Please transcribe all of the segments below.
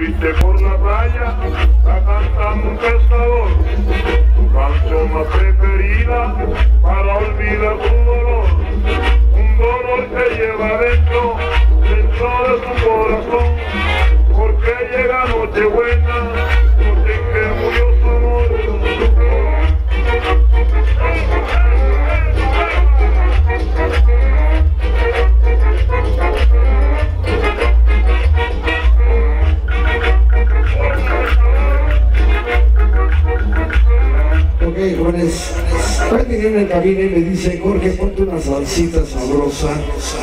triste por la playa, la canta un pescador. Su canción más preferida para olvidar su dolor. Viene en el cabina y me dice, Jorge, ponte una salsita sabrosa.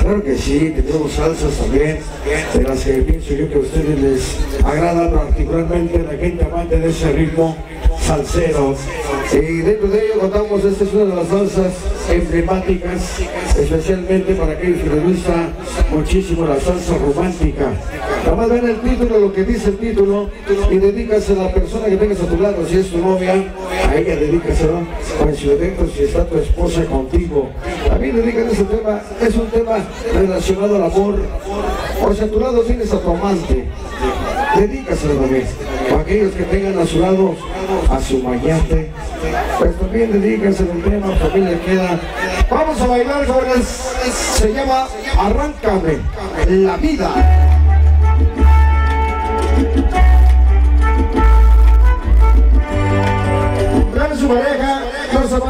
Claro que sí, tenemos salsas también, de las que pienso yo que a ustedes les agrada particularmente la gente amante de ese ritmo salsero. Y dentro de ello contamos, esta es una de las salsas emblemáticas, especialmente para aquellos que les gusta muchísimo la salsa romántica. Nada más ven el título, lo que dice el título, y dedícase a la persona que tengas a tu lado, si es tu novia, a ella dedícaselo, o en su defecto si está tu esposa contigo. También dedican ese tema, es un tema relacionado al amor, o si a tu lado tienes a tu amante, dedícaselo también. O aquellos que tengan a su lado a su mañate, pues también dedíquense el tema, familia queda. Vamos a bailar, jóvenes, se llama Arráncame la vida.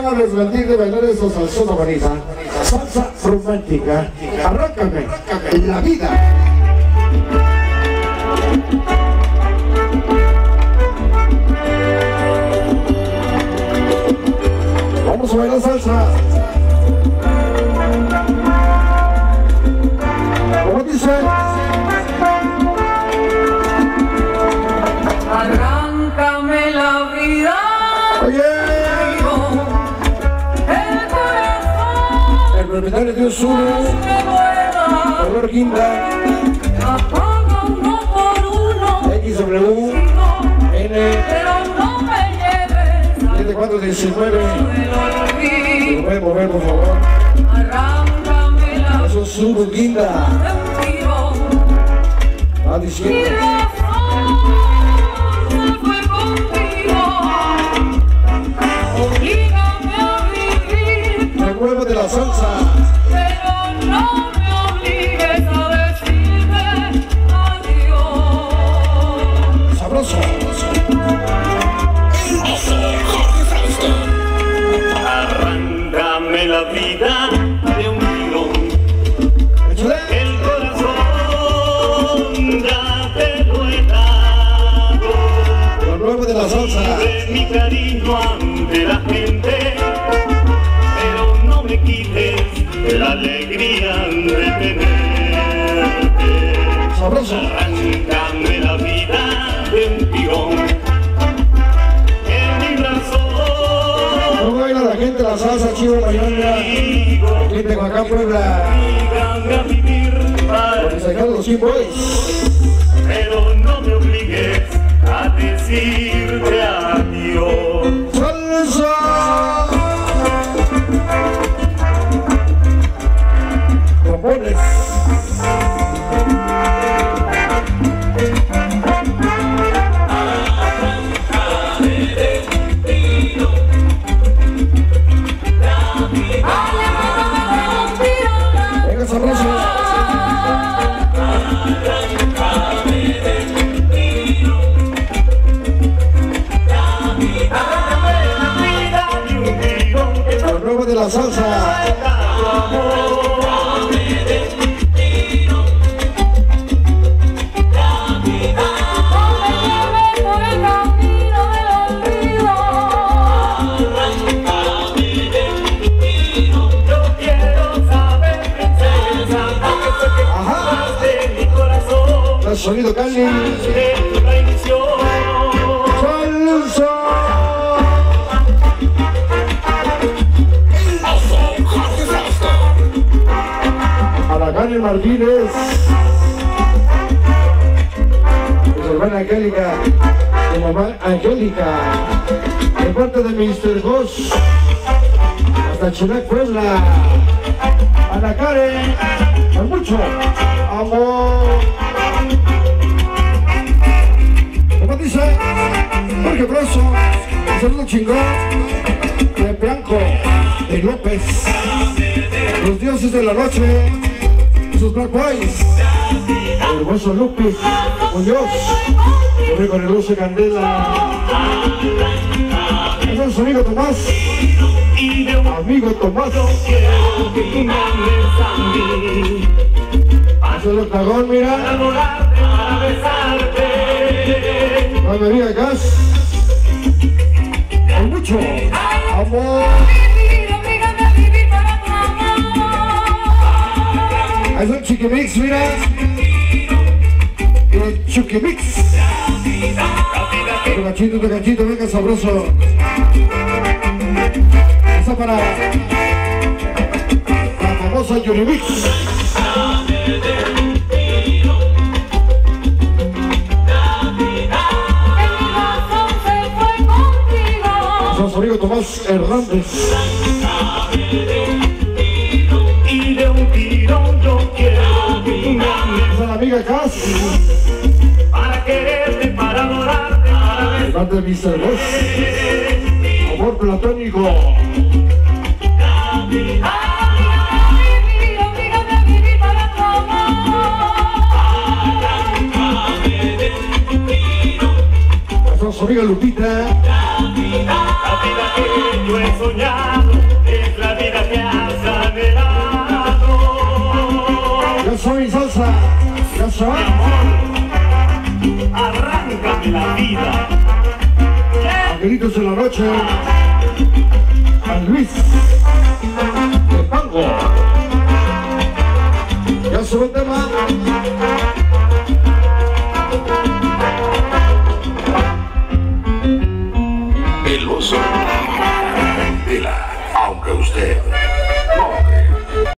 No se van a resbatir de bailar esa salsona bonita. Salsa romántica. Arráncame la vida. Vuela color por uno XW, N, pero no me lleves 7419. al olvido ¿Lo pueden mover, por favor? Eso es diciendo. Vida de un tirón. El corazón ya te lo he dado. Lo nuevo de la salsa. De mi cariño salsa chiva mañana? Aquí de Huacán, Puebla. Vivir para Los Boys. pero no me obligues a decirte corazón El sonido Cali. A la Karen Martínez. Su hermana Angélica. De mamá Angélica. De parte de Mr. Goss. Hasta Chinac Puebla. Chingón. De Blanco, de López, los dioses de la noche, sus Black Boys, el hermoso Corre con el uso Candela, es su amigo Tomás, amigo Tomás, es el octagón, mira, no me diga gas, mucho amor, es un chiquimix, mira, el chiquimix. Tu cachito, tu cachito, venga sabroso. Esa para la famosa Unimix. Nuestro amigo Tomás Hernández. Y de un tirón yo quiero la amiga Cass. Para quererte, para adorarte, para De parte de Mr. Boss. Amor platónico. Nuestra amiga Lupita. Vida que yo he soñado es la vida que has anhelado. Yo soy salsa. Ya soy. Arráncame la vida. Angelitos de la noche. A Luis. De Pango. Ya sube el tema.